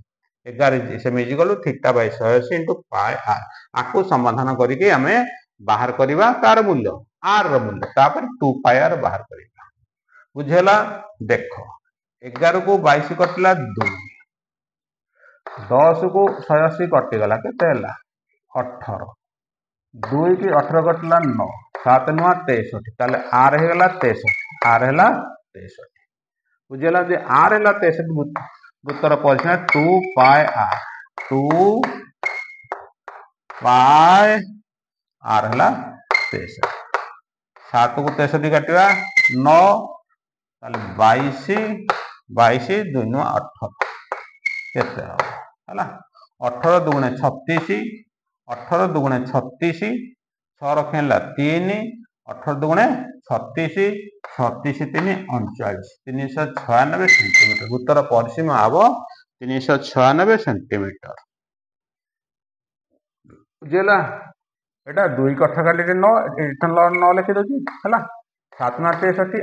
Speaker 2: ଏଗାର ଏସ୍ ଏମ୍ ଇଜିକାଲ୍ ଥିଟା ବାଇ ଶହେଅଶୀ ଇଣ୍ଟୁ ପାଏ ଆର୍ ଆକୁ ସମାଧାନ କରିକି ଆମେ ବାହାର କରିବା ତାର ମୂଲ୍ୟ ଆର୍ ର ମୂଲ୍ୟ ତାପରେ ଟୁ ପାଏ ଆର୍ ବାହାର କରିବା ବୁଝିହେଲା ଦେଖ ଏଗାରକୁ ବାଇଶ କଟିଲା ଦୁଇ ଦଶକୁ ଶହେଅଶୀ କଟିଗଲା କେତେ ହେଲା ଅଠର ଦୁଇ କି ଅଠର କଟିଲା ନଅ ସାତ ନୂଆ ତେଷଠି ତାହେଲେ ଆର୍ ହେଇଗଲା ତେଷଠି ଆର୍ ହେଲା ତେଷଠି ବୁଝିହେଲା ଯେ ଆର୍ ହେଲା ତେଷଠି উত্তর পড়ছে two pi R two pi R হলা তেষট্টি সাত কু তেষট্টি কাটিবা নौ তাহলে বাইশ বাইশ দুই নয় অঠর কেতে হব হল অঠর দুগুণে ছত্রিশ অঠর দুগুণে ছত্রিশ ছ রক্ষে হল তিন অঠর দুগুণে ছত্রিশ ছত্রিশ তিন অনচাশ তিনশো ছয়ানবে সেন্টিমিটর উত্তর পরিসীম হব তিনশো ছয়ানবে
Speaker 1: সেন্টিমিটর
Speaker 2: বুঝিলা এটা দুই কথা খালি ন লিখি দেছি হ্যাঁ সাত না তেষট্টি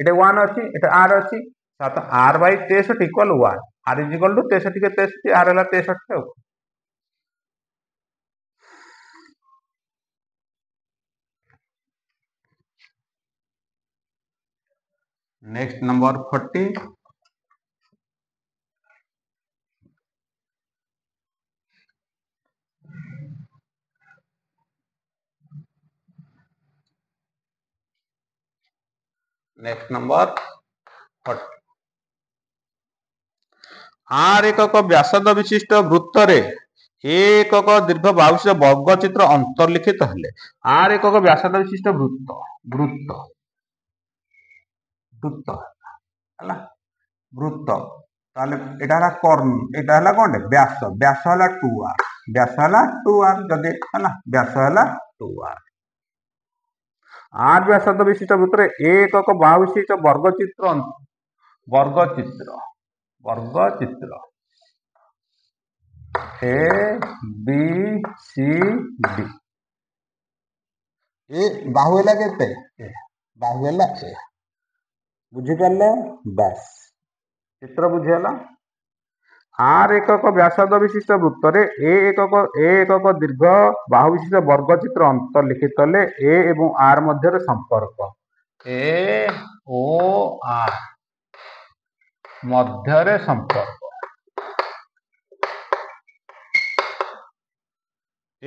Speaker 2: এটা ওয়ান অছি এটা আর অছি সাত আর বাই তেষট্টি equal one R is equal to তেষট্টি তেষট্টি আর হল
Speaker 1: তেষট্টি next
Speaker 2: number forty
Speaker 1: next number
Speaker 2: R एकक व्यासद विशिष्ट वृत्त रे एकक दीर्घ बाउश वर्ग चित्र अंतर्लिखित हेले आर एकक व्यासद विशिष्ट वृत्त वृत्त ବୃତ୍ତ ହେଲା ହେଲା ବୃତ୍ତ ତାହେଲେ ଏଇଟା ହେଲା କର୍ଣ୍ଣ ଏଇଟା ହେଲା କଣଟେ ବ୍ୟାସ ବ୍ୟାସ ହେଲା ଟୁ ଆର୍ ବ୍ୟାସ ହେଲା ଟୁ ଆର୍ ଯଦି ହେଲା ବ୍ୟାସ ହେଲା ଟୁ ଆର୍ ଆଠ ବ୍ୟାସାର୍ଦ୍ଧ ବିଶିଷ୍ଟ ଭିତରେ ଏକକ ବାହୁ ବିଶିଷ୍ଟ ବର୍ଗଚିତ୍ର ବର୍ଗଚିତ୍ର ବର୍ଗଚିତ୍ର
Speaker 1: A B C D
Speaker 2: A ବାହୁ ହେଲା କେତେ ବାହୁ ହେଲା ଏ ବୁଝିପାରିଲା ବ୍ୟାସ ଚିତ୍ର ବୁଝିଗଲା ଆର୍ ଏକକ ବ୍ୟାସଦ ବିଶିଷ୍ଟ ବୃତ୍ତରେ ଏ ଏକକ ଏ ଏକକ ଦୀର୍ଘ ବାହୁ ବିଶିଷ୍ଟ ବର୍ଗ ଚିତ୍ର ଅନ୍ତର୍ଲିଖିତଲେ ଏ ଏବଂ ଆର୍ ମଧ୍ୟରେ ସମ୍ପର୍କ ଏ ଓ ଆର୍ ମଧ୍ୟରେ ସମ୍ପର୍କ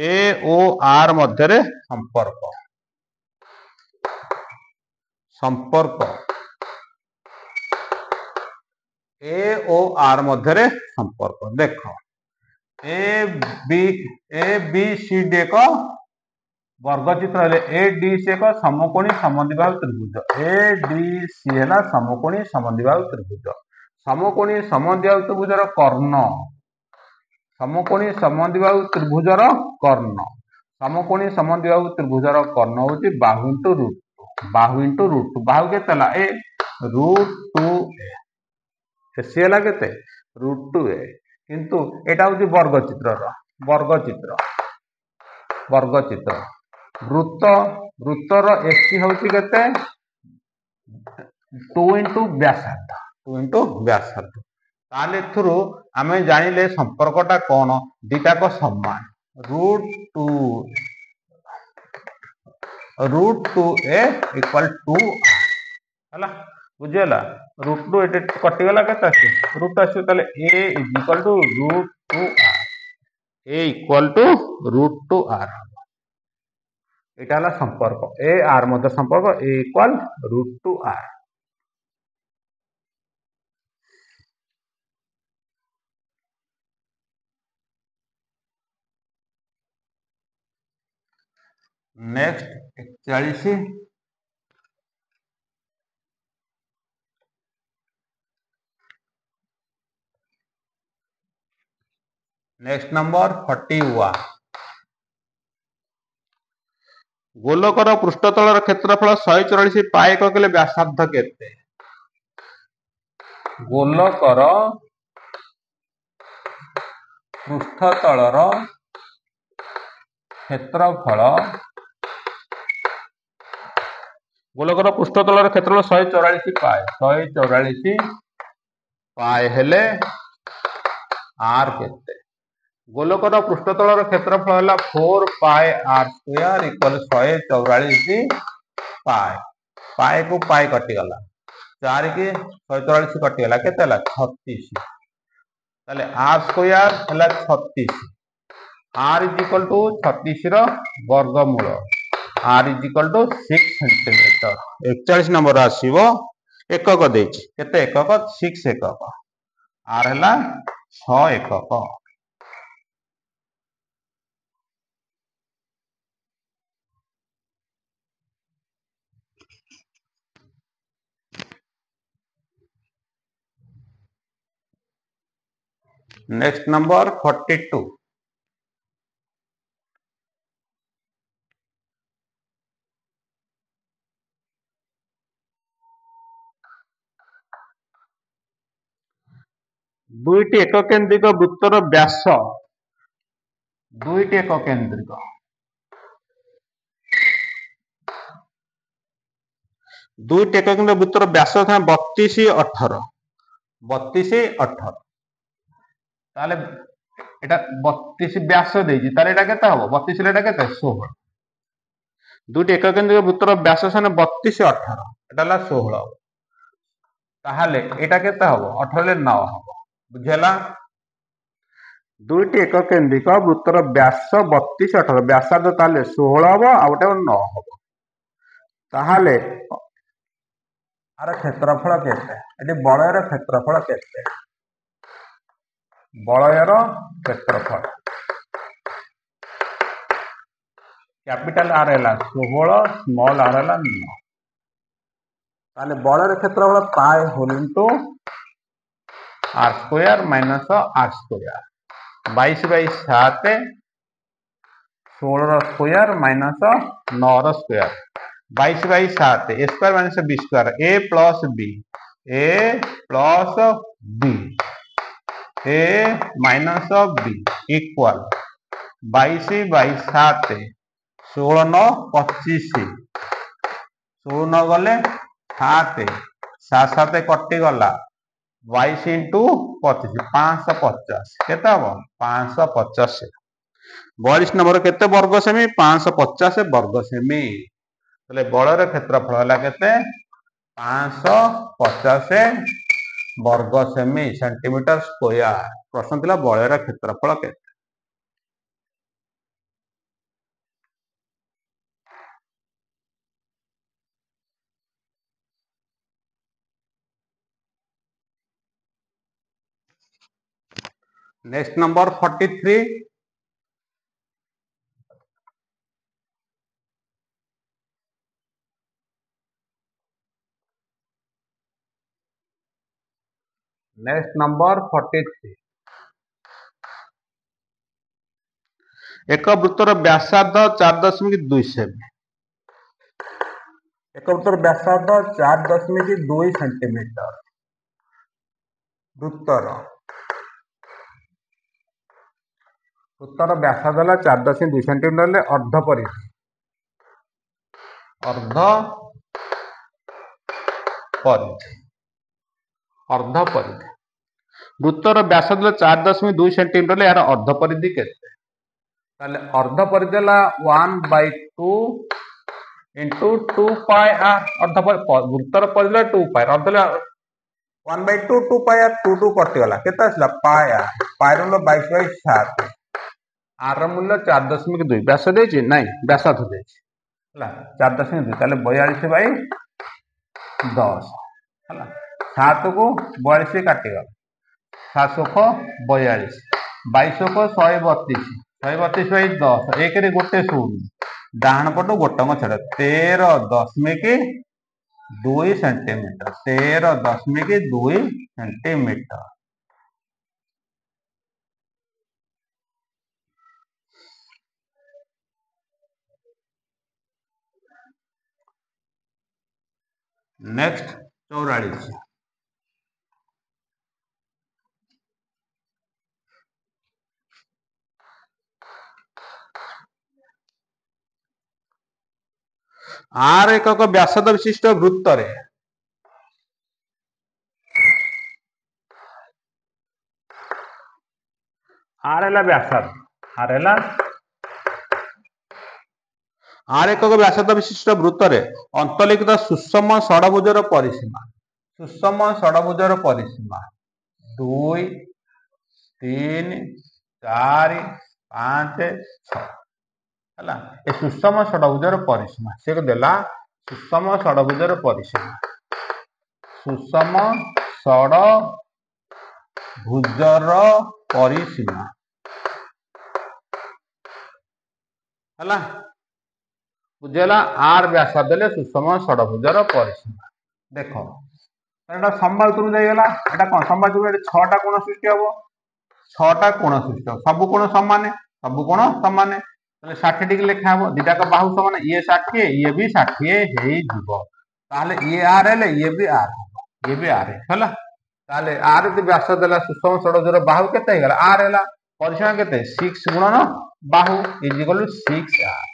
Speaker 2: ଏ ଓ ଆର୍ ମଧ୍ୟରେ ସମ୍ପର୍କ ସମ୍ପର୍କ ଏ ଓ ଆର୍ ମଧ୍ୟରେ ସମ୍ପର୍କ ଦେଖ A B A B C D ଏକ ବର୍ଗଚିତ୍ର ହେଲେ ଏ ଡି ସି ଏକ ସମକୋଣୀ ସମନ୍ଧିବାହୁ ତ୍ରିଭୁଜ ଏ ଡି ସି ହେଲା ସମକୋଣୀ ସମନ୍ଧିବାହୁ ତ୍ରିଭୁଜ ସମକୋଣୀ ସମନ୍ଧିବାହୁ ତ୍ରିଭୁଜର କର୍ଣ୍ଣ ସମକୋଣୀ ସମନ୍ଧିବାହୁ ତ୍ରିଭୁଜର କର୍ଣ୍ଣ ସମକୋଣୀ ସମନ୍ଧିବାହୁ ତ୍ରିଭୁଜର କର୍ଣ୍ଣ ହେଉଛି ବାହୁ ଇଣ୍ଟୁ ରୁଟ୍ ବାହୁ ଇଣ୍ଟୁ ରୁଟ୍ ବାହୁ କେତେ ହେଲା ଏ ରୁଟ୍ ଟୁ ଏ ହେଲା କେତେ ରୁଟ୍ ଟୁ ଏ କିନ୍ତୁ ଏଇଟା ହେଉଛି ବର୍ଗଚିତ୍ରର ବର୍ଗଚିତ୍ର ବର୍ଗଚିତ୍ର ବୃତ୍ତ ବୃତ୍ତର ଏସି ହେଉଛି କେତେ ଟୁ ଇଣ୍ଟୁ ବ୍ୟାସାର୍ଥ ଟୁ ଇଣ୍ଟୁ ବ୍ୟାସାର୍ଥ ତାହେଲେ ଏଥିରୁ ଆମେ ଜାଣିଲେ ସମ୍ପର୍କଟା କ'ଣ ଦୁଇଟାକ ସମାନ root two root two A equal to ହେଲା ବୁଝିହେଲା રૂટ ટુ એટલે કટીગલા કેતા છે રૂટ આસ્યું એટલે a equal to root two a equal to root two r এটা
Speaker 1: হলো সম্পর্ক এ আর মধ্যে সম্পর্ক এ equal root two R next इकतालीस नेक्स्ट नंबर फटी हुआ
Speaker 2: ଗୋଲକର ପୃଷ୍ଠତଳର କ୍ଷେତ୍ରଫଳ ଶହେ ଚଉରାଳିଶ ପାଏ ଏକ କହିଲେ ବ୍ୟାସାର୍ଦ୍ଧ କେତେ ଗୋଲକର ପୃଷ୍ଠତଳର କ୍ଷେତ୍ରଫଳ ଗୋଲକର ପୃଷ୍ଠତଳର କ୍ଷେତ୍ରଫଳ ଶହେ ଚଉରାଳିଶ ପାଏ ଶହେ ଚଉରାଳିଶ ପାଏ ହେଲେ ଆର୍ କେତେ ଗୋଲକର ପୃଷ୍ଠତଳର କ୍ଷେତ୍ରଫଳ ହେଲା ଫୋର ପାଏ ଆର୍ ସ୍କୋୟାର ଇକ୍ୱାଲ ଶହେ ଚଉରାଳିଶ ପାଏ ପାଏକୁ ପାଏ କଟିଗଲା ଚାରିକି ଶହେ ଚଉରାଳିଶ କଟିଗଲା କେତେ ହେଲା ଛତିଶ ତାହେଲେ ଆର୍ ସ୍କୋୟାର ହେଲା ଛତିଶ ଆର୍ ଇଜ୍ ଇକ୍ୱାଲ ଟୁ ଛତିଶର ବର୍ଗମୂଳ R is equal to six centimetre ଏକଚାଳିଶ ନମ୍ବର ଆସିବ ଏକକ
Speaker 1: ଦେଇଛି କେତେ ଏକକ ସିକ୍ସ ଏକକ ଆର୍ ହେଲା ଛଅ ଏକକ Next number 42. দুইটি এককেন্দ্রিক বৃত্তর ব্যাস
Speaker 2: দুইটি এককেন্দ্রিক দুইটি এককেন্দ্রিক বৃত্তর ব্যাস থাকে বত্রিশ অঠর বত্রিশ অঠর তাহলে এটা বত্রিশ ব্যাস দিয়েছি তাহলে এটা কেতে হবো বত্রিশ এটা কেতে ষোହଳ দুটি একক কেন্দ্রিক বৃত্তর ব্যাস সেখানে বত্রিশ অঠারো এটা হলো ষোহল তাহলে এটা কেতে হব অঠারোলে নয় হব বুঝলা দুইটি একক কেন্দ্রিক বৃত্তর ব্যাস বত্রিশ অঠারো ব্যাসার্ধ তাহলে ষোহল হব আর ওটা ন হব তাহলে আর ক্ষেত্রফল কেতে এটি বড় এর ক্ষেত্রফল কেতে বলয়ের ক্ষেত্রফল ক্যাপিটাল আর হল ষোহল স্মল আর হল নয় তাহলে বলয়ের ক্ষেত্রফল pi whole into R square minus R square বাইশ বাই সাত ষোলর স্কোয়ার মাইনাস নর স্কোয়ার বাইশ বাই সাত A square minus B square A plus B A plus B a minus of b equal બાઈસ બાઈસ સાત ષોળ નવ પચીશ ষোল ন গলে সাত সাত সাত কটিগলা বাইশ ইন্টু পঁচিশ পাঁচশহ পচাশ কেতে হব পাঁচশহ পচাশ বয়ালিশ নম্বর কেতে বর্গ সেমি পাঁচশহ পচাশ বর্গ সেমি তাহলে বড়ের ক্ষেত্রফল হল কেতে পাঁচশহ পচাশ वर्ग सेमी सेंटीमीटर स्कोर प्रश्न थी बलयर क्षेत्रफल के next number forty
Speaker 1: three Next number 43.
Speaker 2: এক বৃত্তর ব্যাসার্ধ চার দশমিক দুই সেমি এক বৃত্তর ব্যাসার্ধ চার দশমিক দুই সেন্টিমিটর বৃত্তর বৃত্তর ব্যাসার্ধ হল চার দশমিক দুই সেন্টিমিটর হলে অর্ধ পরিধি অর্ধ পরিধি अर्ध परिधि वृत्तर व्यास चार दशमिक दुई सेमिटर यार अर्ध परिधि के अर्ध one by two into two pi वृत्तर परिधि टू पाए अर्ध one by two two pi two two कटिगला के पाए पाए मूल्य बैस बै सात आर मूल्य चार दशमिक दुई व्यास ना व्यास चार दशमिक दुई बयालीस बै दस है सात को बयालीस काटिगला सात सौ बयालीस बैश को शहे बतीस शहे बतीस बै दस एक गोटे शून्य ଡାହାଣ ପଟୁ ଗୋଟଙ୍ଗ ଛାଡ଼ ତେର ଦଶମିକ ଦୁଇ ସେଣ୍ଟିମିଟର ତେର
Speaker 1: ଦଶମିକ ଦୁଇ ସେଣ୍ଟିମିଟର ନେକ୍ସଟ ଚଉରାଳିଶ
Speaker 2: ଆର ଏକକ ବ୍ୟାସଦ ବିଶିଷ୍ଟ ବୃତ୍ତରେ ଆର ହେଲା ବ୍ୟାସଦ ଆର ହେଲା ଆର ଏକକ ବ୍ୟାସଦ ବିଶିଷ୍ଟ ବୃତ୍ତରେ ଅନ୍ତଲିଖିତ ସୁଷମ ଷଡ଼ଭୁଜର ପରିସୀମା ସୁଷମ ଷଡ଼ଭୁଜର ପରିସୀମା ଦୁଇ ତିନି ଚାରି ପାଞ୍ଚ ଛଅ ହେଲା ଏ ସୁଷମ ଷଡ଼ଭୁଜର ପରିସୀମା ସେ ଦେଲା ସୁଷମ ଷଡ଼ଭୁଜର ପରିସୀମା ସୁଷମ ଷଡ଼ଭୁଜର ପରିସୀମା ହେଲା ବୁଝିଗଲା ଆର୍ ବ୍ୟାସ ଦେଲେ ସୁଷମ ଷଡ଼ଭୁଜର ପରିସୀମା ଦେଖ ଏଇଟା সম্বার ଯାଇଗଲା ଏଇଟା କଣ কোন ଏଠି ଛଅଟା କୋଣ ସୃଷ୍ଟି কোণ ଛଅଟା କୋଣ ସୃଷ୍ଟି কোণ ସବୁ କୋଣ সবু ସବୁ କୋଣ সবু তাহলে ষাঠিটিকে লেখা হব দুটাক বাহু সমান ইয়ে ষাঠিয়ে ইয়ে বি ষাঠিয়ে হয়েযিব তাহলে ইয়ে আর হলে ইয়ে বি আর হব ইয়ে বি আর হলা তাহলে আর যদি ব্যাস দেলা সুষম ষড়জর বাহু কেতে হয়ে গেল আর হলা পরিসীমা কেতে সিক্স গুণন বাহু ইজিকল টু সিক্স আর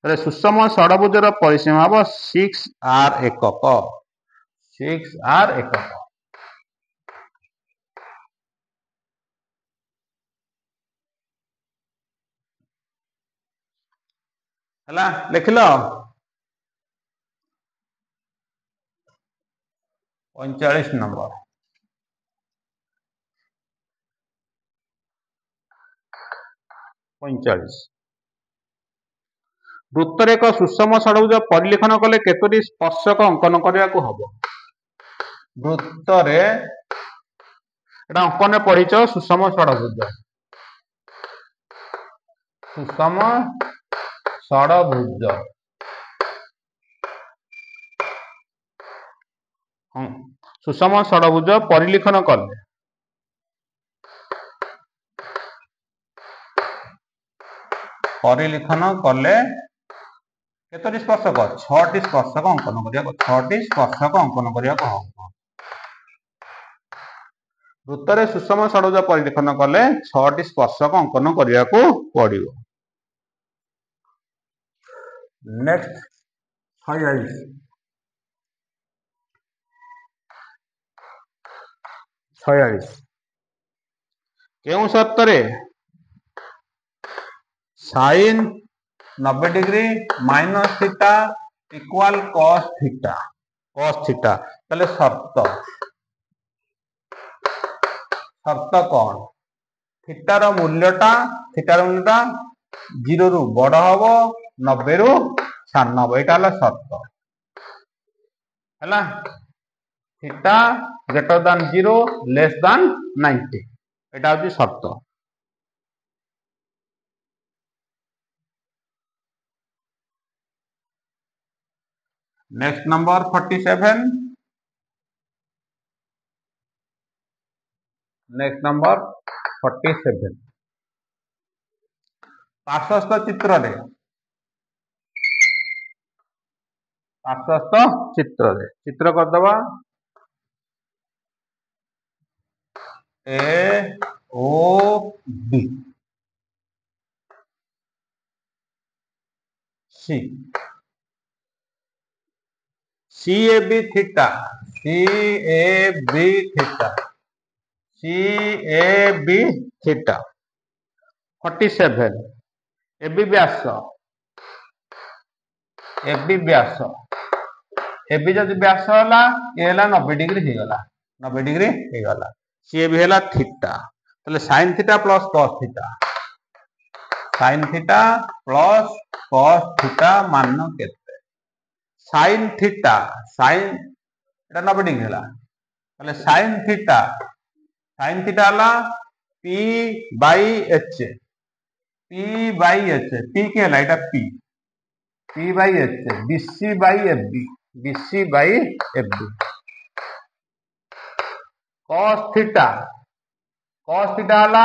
Speaker 2: তাহলে সুষম ষড়ভুজর পরিসীমা হব সিক্স আর একক
Speaker 1: সিক্স আর একক ହେଲା ଲେଖିଲ ପଇଁଚାଳିଶ ନମ୍ବର ପଇଁଚାଳିଶ
Speaker 2: ବୃତ୍ତରେ ଏକ ସୁଷମ ଷଡ଼ଭୁଜ ପରିଲେଖନ କଲେ କେତୋଟି ସ୍ପର୍ଶକ ଅଙ୍କନ କରିବାକୁ ହବ ବୃତ୍ତରେ ଏଟା ଅଙ୍କନ ପଢିଛ ସୁଷମ ଷଡ଼ଭୁଜ ସୁଷମ ଷଡ଼ଭୁଜ ସୁଷମ ଷଡ଼ଭୁଜ ପରିଲିଖନ କଲେ ପରିଲିଖନ କଲେ କେତୋଟି ସ୍ପର୍ଶକ ଛଅଟି ସ୍ପର୍ଶକ ଅଙ୍କନ କରିବାକୁ ଛଅଟି ସ୍ପର୍ଶକ ଅଙ୍କନ କରିବାକୁ ହବ ବୃତ୍ତରେ ସୁଷମ ଷଡ଼ଭୁଜ ପରିଲିଖନ କଲେ ଛଅଟି ସ୍ପର୍ଶକ ଅଙ୍କନ କରିବାକୁ ପଡ଼ିବ
Speaker 1: next five eyes five eyes
Speaker 2: କେଉଁ ସର୍ତ୍ତରେ ସାଇନ୍ ନବେ degree minus theta equal cos theta cos theta ତାହେଲେ ସର୍ତ୍ତ ସର୍ତ୍ତ କ'ଣ ଥିଟାର ମୂଲ୍ୟଟା ଥିଟାର ମୂଲ୍ୟଟା ଜିରୋରୁ ବଡ଼ ହବ নব্বই রু সাতানব্বই এটা হলো শর্ত হ্যাঁ theta greater than zero less than ninety এটা হচ্ছে শর্ত
Speaker 1: next number forty seven next number forty seven পার্শ্বস্থ চিত্রে আস্তে আস্তে চিত্র দে চিত্র করদবা A O B C C A B theta
Speaker 2: C A B theta C A B theta forty seven AB ব্যাস এবি ব্যাস এবে যদি ব্যাস হলা ইয়ে হলা নবে ডিগ্রি হয়েগলা নবে ডিগ্রি হয়েগলা সি বি হলা থিটা তাহলে sine theta plus cos theta sine theta plus cos theta মান কেতে সাইন থিটা সাইন এটা নবে ডিগ্রি হলা তাহলে সাইন থিটা সাইন থিটা হলা P by H P by H P কে হলা এটা P P by H BC by F B BC by F D cos theta cos theta आला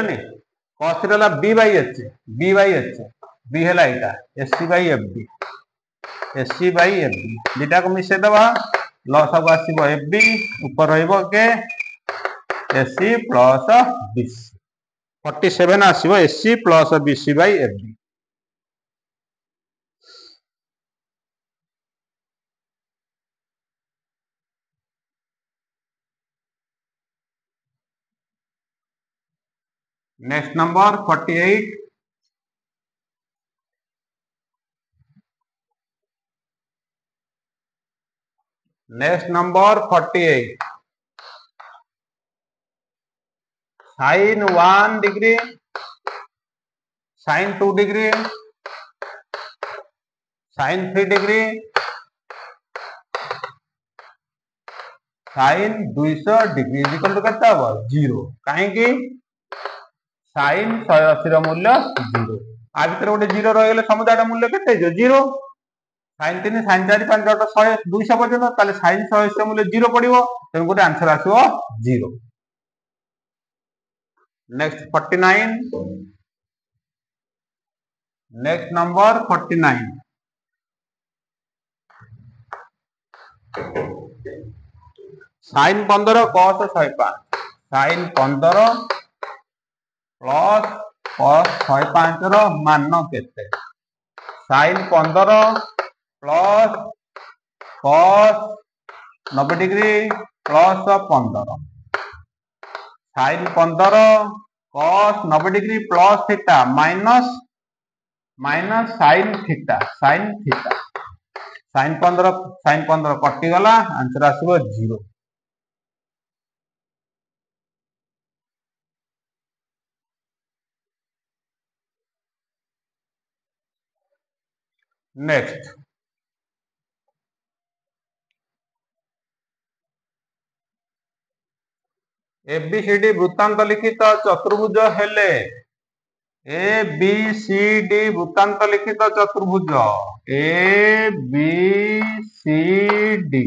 Speaker 2: नहीं कॉस थीटा आला B by H B by H B है यहाँ S C by F D S C by F D दुटा को मिसेद लस को आसब F B उपर रे S C plus B C forty seven आसब
Speaker 1: S C plus B C by F D next number forty eight
Speaker 2: next number forty eight sine one degree sine two degree sine three degree sine दुई degree is equal to कितना zero कहीं sine ଶହେ ଅଶୀର ମୂଲ୍ୟ zero ଆ ଭିତରେ ଗୋଟେ zero ରହିଗଲେ ସମୁଦାୟଟା ମୂଲ୍ୟ କେତେ ହେଇଯିବ ଜିରୋ সাইন তিন সাইন চারি পাঁচ ডট শহে দুইশো পর্যন্ত তাহলে সাইন শহে শহে মূল্য জিরো পড়ব তেমন গোটে আনসর আসব zero next forty nine next number forty nine sine পনেরো কস শহে পাঁচ সাইন পনেরো પ્લસ કોસ છય પાંચ ર માન કેતે સાઇન પંદર પ્લસ કોસ નબે ડિગ્રી પ્લસ પંદર સાઇન પંદર કોસ નબે degree plus theta minus minus sine theta sine theta sine পনেরো সাইন পনেরো কটিগলা আনসর আসব জিরো नेक्स्ट एबीसीडी वृत्तांत लिखित चतुर्भुज हेले ए बी सी डी वृत्तांत लिखित चतुर्भुज A A B B C D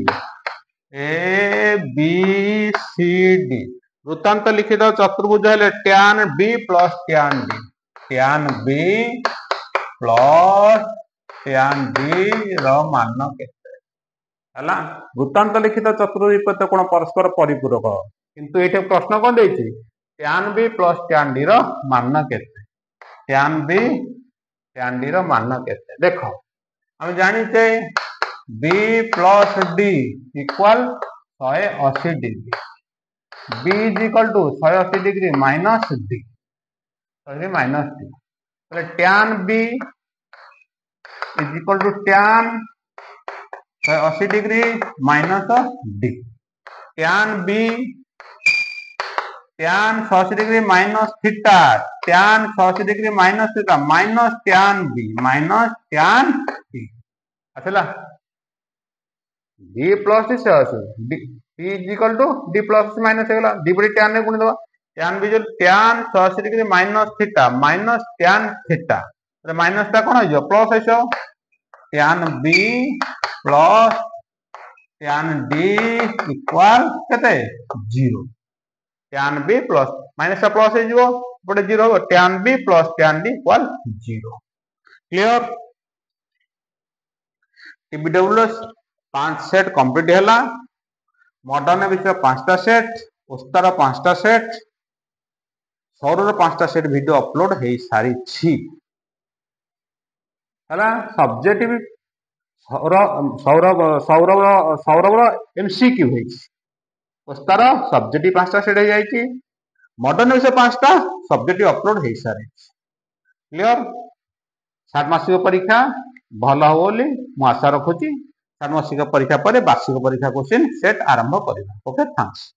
Speaker 2: C D वृत्तांत लिखित चतुर्भुज हेले tan B plus tan B tan B plus ର ମାନ କେତେ ହେଲା ବୃତ୍ତାନ୍ତ ଲିଖିତ ଚତୁର୍ବିପଦ କୋଣ ପରସ୍ପର ପରିପୂରକ କିନ୍ତୁ ଏଇଠି ପ୍ରଶ୍ନ କଣ ଦେଇଛି ଟ୍ୟାନ୍ ବି ପ୍ଲସ୍ ଟ୍ୟାନ୍ ଡିର ମାନ କେତେ ଟ୍ୟାନ୍ ବି ଟ୍ୟାନ୍ ଡିର ମାନ କେତେ ଦେଖ ଆମେ ଜାଣିଛେ বি প্লস ডি ইকুয়াল শহে অশি degree B is equal to শহে অশি degree minus D sorry minus D তাহলে tan B is equal to tan 80 degree minus of d tan b tan 60 degree minus theta tan 60 degree minus theta minus tan b minus tan t আসলে d plus t সে আছে d t is equal to d plus t minus এগুলা d বলি tan এ গুণ দেবা tan b যদি tan 60 degree minus theta minus tan theta minus તા કોણ આવી પ્લસ હશે tan b plus tan d equal કેતે କେତେ ଜିରୋ ଟ୍ୟାନ୍ ବି માઇનસ તા પ્લસ હે જીવો બડે 0 હો tan b plus tan d equal 0 clear ટીબીડબ્લ્યુએસ ପାଞ୍ଚ સેટ કમ્પ્લીટ ହେଲା ମଡ଼ର୍ଣ୍ଣ বিষয় ପାଞ୍ଚଟା ସେଟ୍ ওস্তার ପାଞ୍ଚଟା ସେଟ୍ ସରୁର ପାଞ୍ଚଟା ସେଟ୍ ଭିଡ଼ିଓ অপলোড ହେଇସାରିଛି ହେଲା ସବଜେକ୍ଟିଭ ସୌରଭ ସୌରଭ ସୌରଭର ଏମ୍ ସି କ୍ୟୁ ହେଇଛି ତାର ସବଜେକ୍ଟିଭ ପାଞ୍ଚଟା ସେଟ୍ ହେଇଯାଇଛି ମଡର୍ଣ୍ଣ ବିଷୟ ପାଞ୍ଚଟା ସବଜେକ୍ଟିଭ ଅପଲୋଡ଼ ହେଇସାରିଛି କ୍ଲିଅର ଷାଣ୍ମାସିକ ପରୀକ୍ଷା ଭଲ ହେବ ବୋଲି ମୁଁ ଆଶା ରଖୁଛି ଷାଣ୍ମାସିକ ପରୀକ୍ଷା ପରେ ବାର୍ଷିକ ପରୀକ୍ଷା କୋଶ୍ଚିନ୍ ସେଟ୍ ଆରମ୍ଭ କରିବା ଓକେ ଥ୍ୟାଙ୍କସ୍